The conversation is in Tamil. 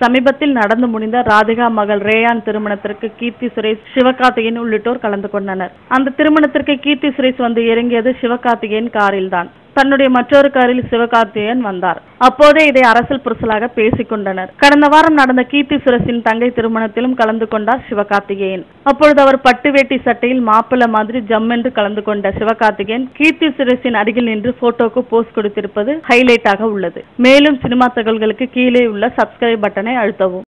சமீபத்தில் நடந்து முடிந்த ராதிகா மகள் ரேயான் திருமணத்திற்கு கீர்த்தி சுரேஷ் சிவகார்த்திகேயன் உள்ளிட்டோர் கலந்து கொண்டனர். அந்த திருமணத்திற்கு கீர்த்தி சுரேஷ் வந்து இறங்கியது சிவகார்த்திகேயன் காரில்தான். தன்னுடைய மற்றொரு காரில் சிவகார்த்திகேயன் வந்தார். அப்போதே இதை அரசல் புரசலாக பேசிக் கொண்டனர் கடந்த வாரம் நடந்த கீர்த்தி சுரசின் தங்கை திருமணத்திலும் கலந்து கொண்டார் சிவகார்த்திகேயன். அப்பொழுது அவர் பட்டு வேட்டி சட்டையில் மாப்பிள்ள மாதிரி ஜம்மென்று கலந்து கொண்ட சிவகார்த்திகேயன் கீர்த்தி சுரசின் அருகில் நின்று போட்டோக்கு போஸ் கொடுத்திருப்பது ஹைலைட்டாக உள்ளது. மேலும் சினிமா தகவல்களுக்கு கீழே உள்ள சப்ஸ்கிரைப் பட்டனை அழுத்தவும்.